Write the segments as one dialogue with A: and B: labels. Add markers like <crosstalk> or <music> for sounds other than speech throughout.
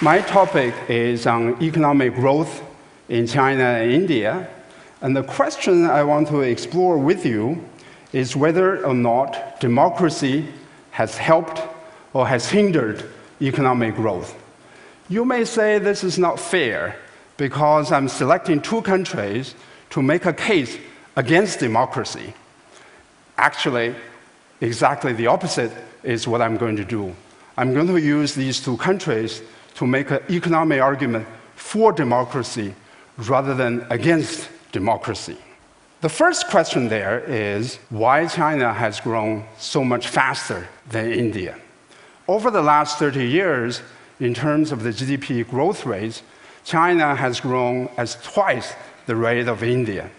A: My topic is on economic growth in China and India. And the question I want to explore with you is whether or not democracy has helped or has hindered economic growth. You may say this is not fair because I'm selecting two countries to make a case against democracy. Actually, exactly the opposite is what I'm going to do. I'm going to use these two countries to make an economic argument for democracy rather than against democracy. The first question there is why China has grown so much faster than India. Over the last 30 years, in terms of the GDP growth rates, China has grown at twice the rate of India.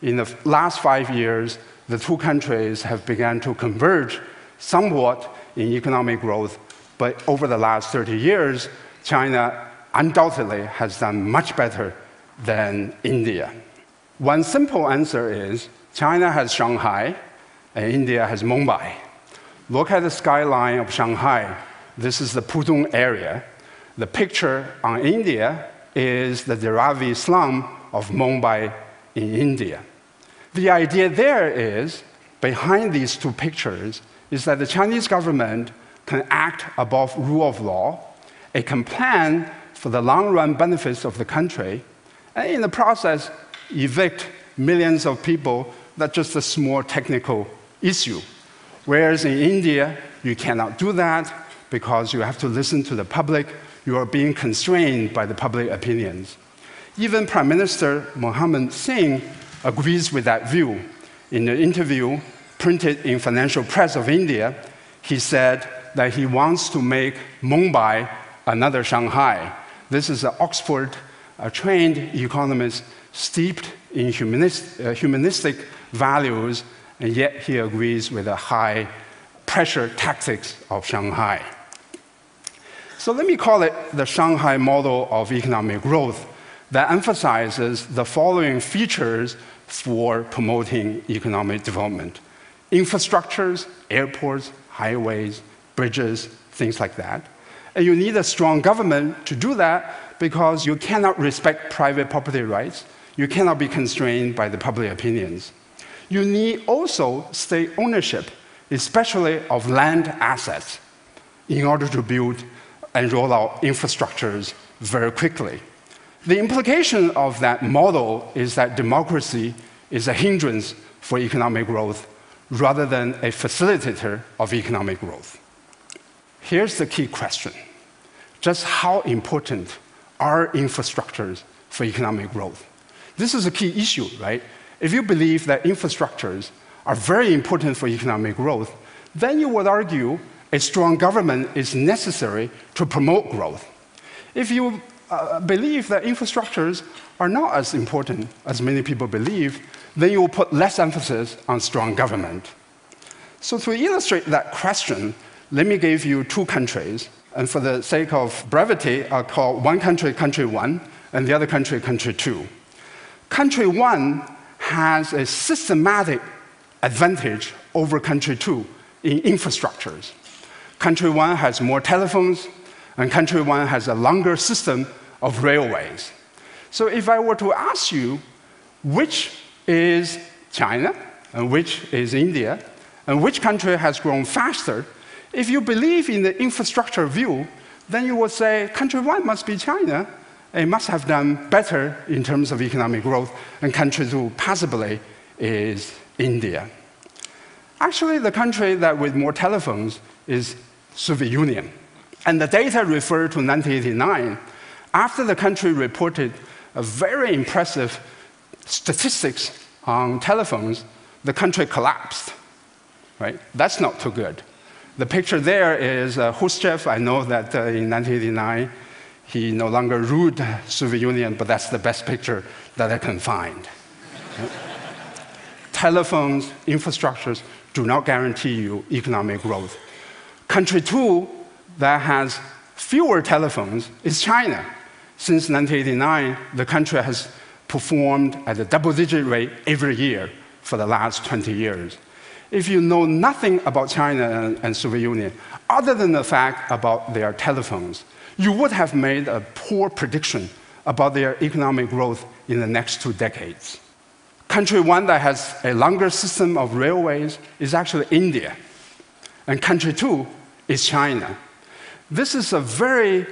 A: In the last five years, the two countries have begun to converge somewhat in economic growth, but over the last 30 years, China undoubtedly has done much better than India. One simple answer is China has Shanghai and India has Mumbai. Look at the skyline of Shanghai. This is the Pudong area. The picture on India is the Dharavi slum of Mumbai in India. The idea there is, behind these two pictures, is that the Chinese government can act above rule of law it can plan for the long run benefits of the country, and in the process, evict millions of people. That's just a small technical issue. Whereas in India, you cannot do that because you have to listen to the public. You are being constrained by the public opinions. Even Prime Minister Manmohan Singh agrees with that view. In an interview printed in Financial Press of India, he said that he wants to make Mumbai another Shanghai. This is an Oxford trained economist steeped in humanist, uh, humanistic values, and yet he agrees with the high pressure tactics of Shanghai. So let me call it the Shanghai model of economic growth that emphasizes the following features for promoting economic development infrastructures, airports, highways, bridges, things like that. And you need a strong government to do that because you cannot respect private property rights. You cannot be constrained by the public opinions. You need also state ownership, especially of land assets, in order to build and roll out infrastructures very quickly. The implication of that model is that democracy is a hindrance for economic growth rather than a facilitator of economic growth. Here's the key question just how important are infrastructures for economic growth? This is a key issue, right? If you believe that infrastructures are very important for economic growth, then you would argue a strong government is necessary to promote growth. If you uh, believe that infrastructures are not as important as many people believe, then you will put less emphasis on strong government. So, to illustrate that question, let me give you two countries. And for the sake of brevity, I'll call one country country one and the other country country two. Country one has a systematic advantage over country two in infrastructures. Country one has more telephones, and country one has a longer system of railways. So if I were to ask you which is China and which is India, and which country has grown faster, if you believe in the infrastructure view, then you would say country one must be China. It must have done better in terms of economic growth, than countries who possibly is India. Actually, the country that with more telephones is Soviet Union. And the data refer to 1989, after the country reported a very impressive statistics on telephones, the country collapsed. Right? That's not too good. The picture there is uh, Khrushchev. I know that uh, in 1989 he no longer ruled Soviet Union, but that's the best picture that I can find. <laughs> Telephones, infrastructures do not guarantee you economic growth. Country two that has fewer telephones is China. Since 1989, the country has performed at a double digit rate every year for the last 20 years. If you know nothing about China and, and Soviet Union, other than the fact about their telephones, you would have made a poor prediction about their economic growth in the next two decades. Country one that has a longer system of railways is actually India. And country two is China. This is a very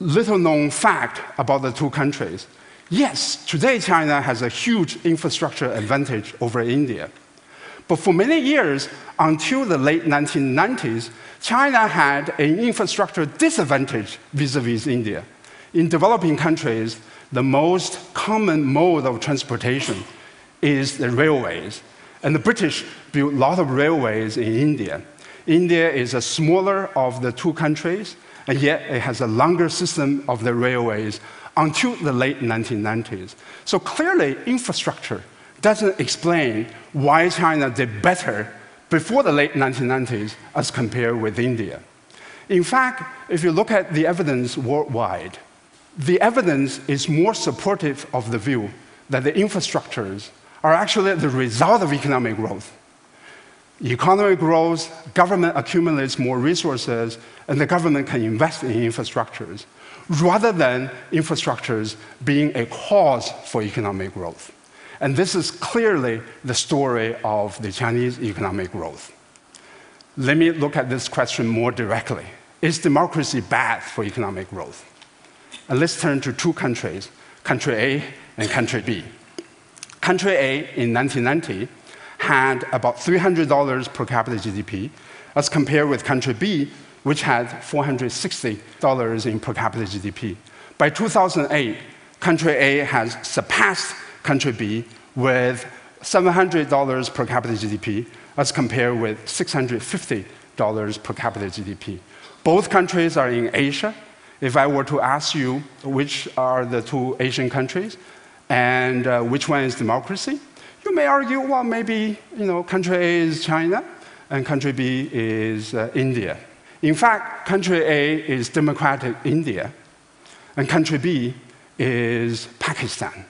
A: little known fact about the two countries. Yes, today China has a huge infrastructure advantage over India. But for many years, until the late 1990s, China had an infrastructure disadvantage vis a vis India. In developing countries, the most common mode of transportation is the railways. And the British built a lot of railways in India. India is a smaller of the two countries, and yet it has a longer system of the railways until the late 1990s. So clearly, infrastructure doesn't explain why China did better before the late 1990s as compared with India. In fact, if you look at the evidence worldwide, the evidence is more supportive of the view that the infrastructures are actually the result of economic growth economy grows, government accumulates more resources, and the government can invest in infrastructures, rather than infrastructures being a cause for economic growth. And this is clearly the story of the Chinese economic growth. Let me look at this question more directly. Is democracy bad for economic growth? And let's turn to two countries, country A and country B. Country A in 1990 had about $300 per capita GDP, as compared with country B, which had $460 in per capita GDP. By 2008, country A has surpassed country B with $700 per capita GDP, as compared with $650 per capita GDP. Both countries are in Asia. If I were to ask you which are the two Asian countries and uh, which one is democracy, you may argue, well, maybe you know, country A is China and country B is uh, India. In fact, country A is democratic India, and country B is Pakistan,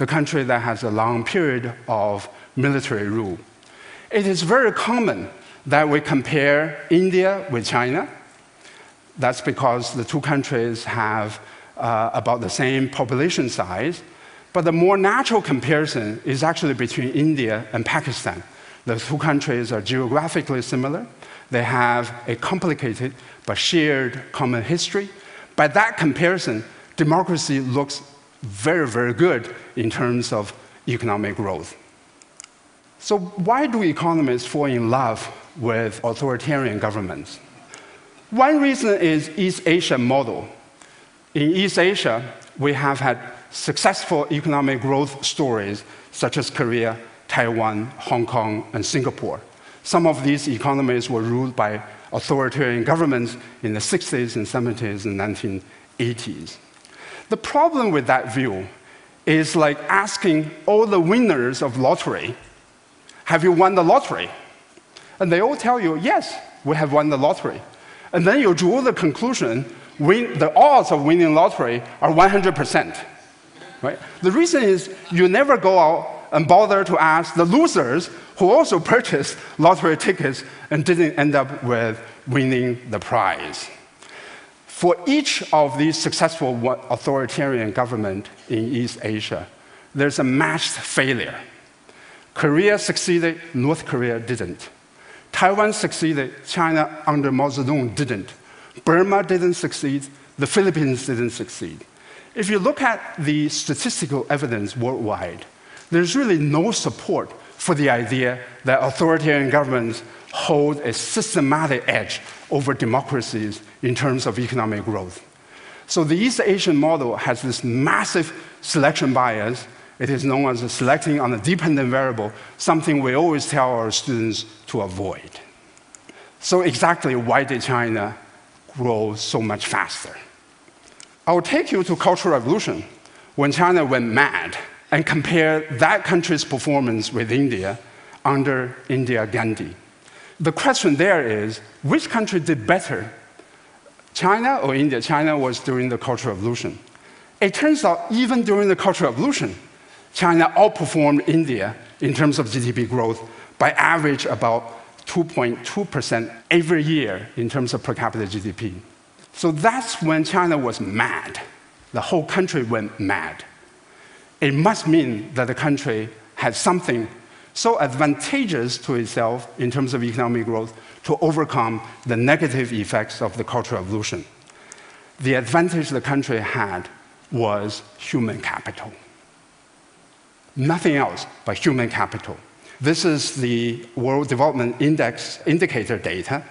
A: the country that has a long period of military rule. It is very common that we compare India with China. That's because the two countries have uh, about the same population size, but the more natural comparison is actually between India and Pakistan. The two countries are geographically similar. They have a complicated but shared common history. By that comparison, democracy looks very, very good in terms of economic growth. So, why do economists fall in love with authoritarian governments? One reason is East Asia model. In East Asia, we have had successful economic growth stories such as Korea, Taiwan, Hong Kong, and Singapore. Some of these economies were ruled by authoritarian governments in the 60s and 70s and 1980s. The problem with that view is like asking all the winners of lottery, have you won the lottery? And they all tell you, yes, we have won the lottery. And then you draw the conclusion, win, the odds of winning lottery are 100%. Right? The reason is you never go out and bother to ask the losers who also purchased lottery tickets and didn't end up with winning the prize. For each of these successful authoritarian government in East Asia, there's a matched failure. Korea succeeded, North Korea didn't. Taiwan succeeded, China under Mao Zedong didn't. Burma didn't succeed, the Philippines didn't succeed. If you look at the statistical evidence worldwide, there's really no support for the idea that authoritarian governments hold a systematic edge over democracies in terms of economic growth. So the East Asian model has this massive selection bias. It is known as selecting on a dependent variable, something we always tell our students to avoid. So exactly why did China grow so much faster? I will take you to Cultural Revolution when China went mad and compare that country's performance with India under Indira Gandhi. The question there is which country did better China or India? China was during the Cultural Revolution. It turns out, even during the Cultural Revolution, China outperformed India in terms of GDP growth by average about 2.2% every year in terms of per capita GDP. So that's when China was mad. The whole country went mad. It must mean that the country had something so advantageous to itself in terms of economic growth to overcome the negative effects of the Cultural Revolution. The advantage the country had was human capital. Nothing else but human capital. This is the World Development Index indicator data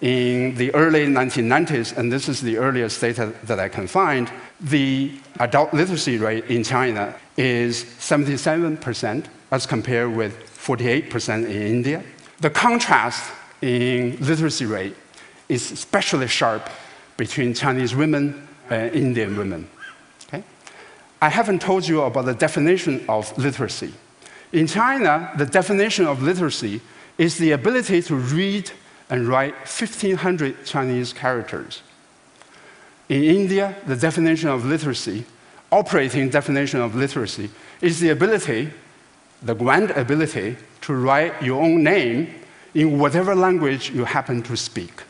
A: in the early 1990s, and this is the earliest data that I can find. The adult literacy rate in China is 77% as compared with 48% in India. The contrast in literacy rate is especially sharp between Chinese women and Indian women. Okay? I haven't told you about the definition of literacy. In China, the definition of literacy is the ability to read and write 1,500 Chinese characters. In India, the definition of literacy, operating definition of literacy, is the ability, the grand ability, to write your own name in whatever language you happen to speak.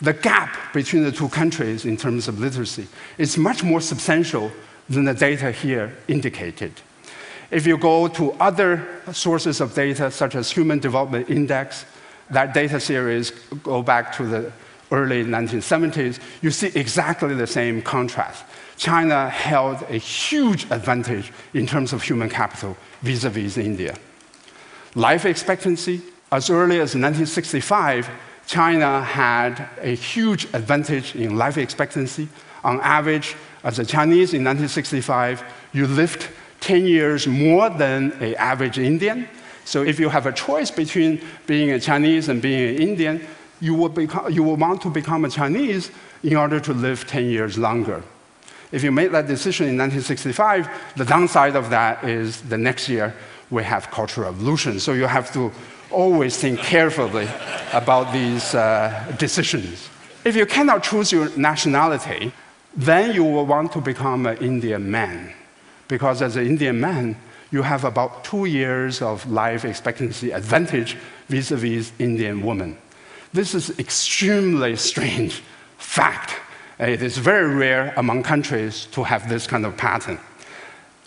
A: The gap between the two countries in terms of literacy is much more substantial than the data here indicated. If you go to other sources of data, such as Human Development Index, that data series go back to the early 1970s, you see exactly the same contrast. China held a huge advantage in terms of human capital vis-a-vis India. Life expectancy, as early as 1965, China had a huge advantage in life expectancy. On average, as a Chinese in 1965, you lived 10 years more than an average Indian. So if you have a choice between being a Chinese and being an Indian, you will, become, you will want to become a Chinese in order to live 10 years longer. If you make that decision in 1965, the downside of that is the next year we have Cultural Revolution. So you have to always think carefully about these uh, decisions. If you cannot choose your nationality, then you will want to become an Indian man. Because as an Indian man, you have about two years of life expectancy advantage vis a vis Indian women. This is extremely strange fact. Uh, it is very rare among countries to have this kind of pattern.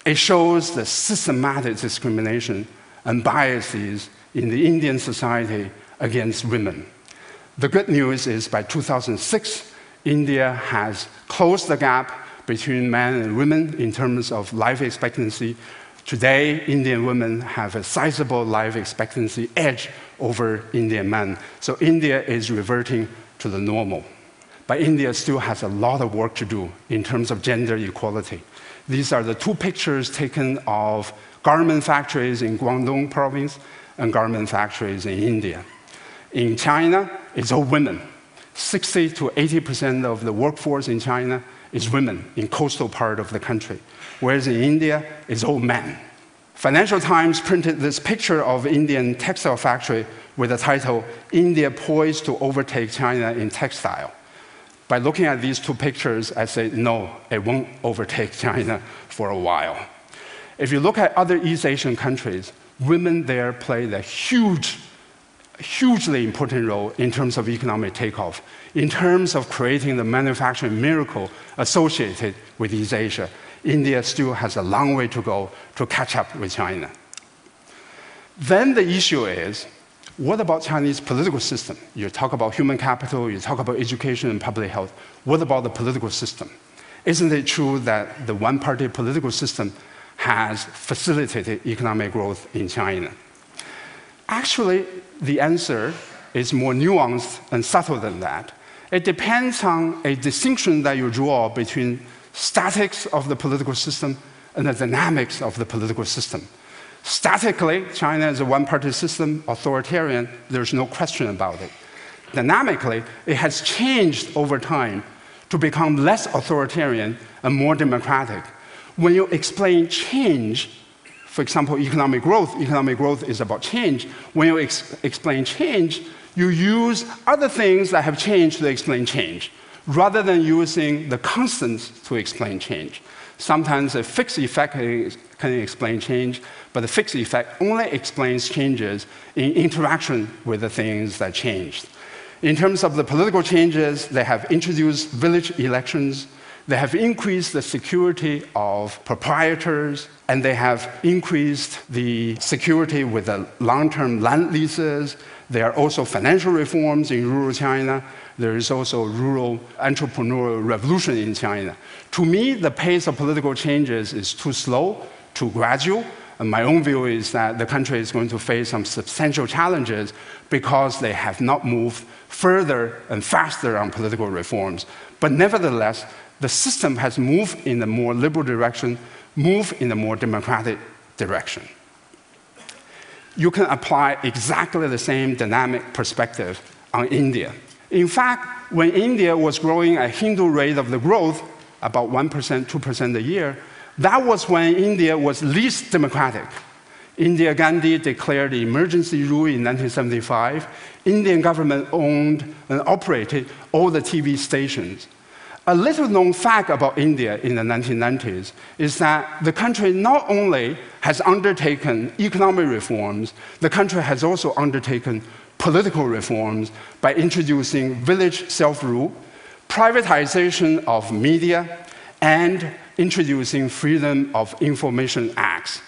A: It shows the systematic discrimination and biases in the Indian society against women. The good news is by 2006, India has closed the gap between men and women in terms of life expectancy. Today, Indian women have a sizable life expectancy edge over Indian men. So India is reverting to the normal. But India still has a lot of work to do in terms of gender equality. These are the two pictures taken of garment factories in Guangdong province and garment factories in India. In China, it's all women. 60 to 80% of the workforce in China is women in coastal part of the country, whereas in India, it's all men. Financial Times printed this picture of Indian textile factory with the title, India poised to overtake China in textile. By looking at these two pictures, I say, no, it won't overtake <laughs> China for a while. If you look at other East Asian countries, women there played a huge, hugely important role in terms of economic takeoff, in terms of creating the manufacturing miracle associated with East Asia. India still has a long way to go to catch up with China. Then the issue is what about Chinese political system? You talk about human capital, you talk about education and public health. What about the political system? Isn't it true that the one party political system has facilitated economic growth in China? Actually, the answer is more nuanced and subtle than that. It depends on a distinction that you draw between statics of the political system and the dynamics of the political system. Statically, China is a one party system, authoritarian, there's no question about it. Dynamically, it has changed over time to become less authoritarian and more democratic when you explain change, for example, economic growth, economic growth is about change. When you ex explain change, you use other things that have changed to explain change. rather than using the constants to explain change. Sometimes a fixed effect can explain change, but the fixed effect only explains changes in interaction with the things that changed. In terms of the political changes, they have introduced village elections, they have increased the security of proprietors, and they have increased the security with the long term land leases. There are also financial reforms in rural China. There is also rural entrepreneurial revolution in China. To me, the pace of political changes is too slow, too gradual. And my own view is that the country is going to face some substantial challenges because they have not moved further and faster on political reforms. But nevertheless, the system has moved in a more liberal direction, moved in a more democratic direction. You can apply exactly the same dynamic perspective on India. In fact, when India was growing at Hindu rate of the growth, about 1%, 2% a year, that was when India was least democratic. Indira Gandhi declared emergency rule in 1975. Indian government owned and operated all the TV stations. A little known fact about India in the 1990s is that the country not only has undertaken economic reforms, the country has also undertaken political reforms by introducing village self rule, privatization of media, and introducing Freedom of Information Acts.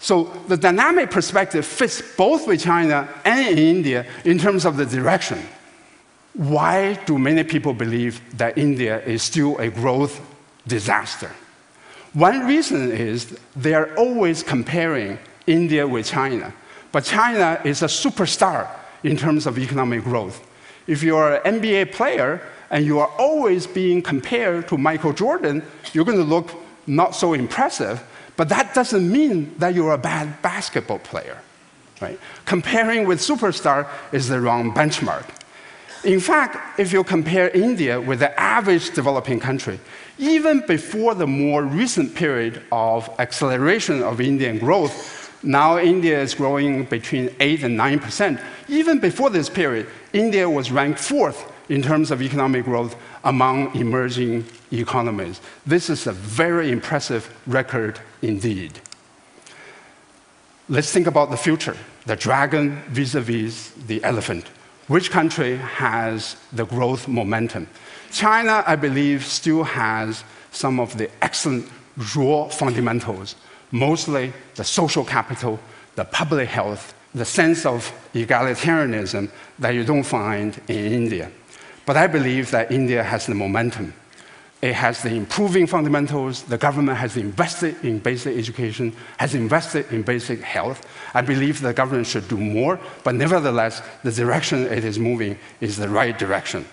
A: So the dynamic perspective fits both with China and in India in terms of the direction. Why do many people believe that India is still a growth disaster? One reason is they are always comparing India with China. But China is a superstar in terms of economic growth. If you're an NBA player and you are always being compared to Michael Jordan, you're going to look not so impressive, but that doesn't mean that you're a bad basketball player. Right? Comparing with superstar is the wrong benchmark. In fact, if you compare India with the average developing country, even before the more recent period of acceleration of Indian growth, now India is growing between 8 and 9 percent. Even before this period, India was ranked fourth in terms of economic growth among emerging economies. This is a very impressive record indeed. Let's think about the future the dragon vis a vis the elephant. Which country has the growth momentum? China, I believe, still has some of the excellent raw fundamentals, mostly the social capital, the public health, the sense of egalitarianism that you don't find in India. But I believe that India has the momentum. It has the improving fundamentals. The government has invested in basic education, has invested in basic health. I believe the government should do more, but nevertheless, the direction it is moving is the right direction.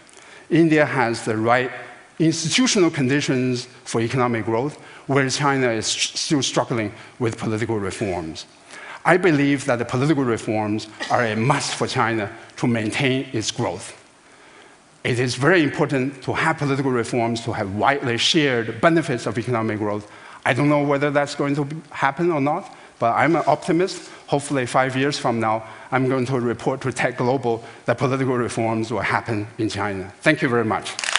A: India has the right institutional conditions for economic growth, whereas China is still struggling with political reforms. I believe that the political reforms are a must for China to maintain its growth. It is very important to have political reforms to have widely shared benefits of economic growth. I don't know whether that's going to happen or not, but I'm an optimist. Hopefully, five years from now, I'm going to report to TEDGlobal that political reforms will happen in China. Thank you very much.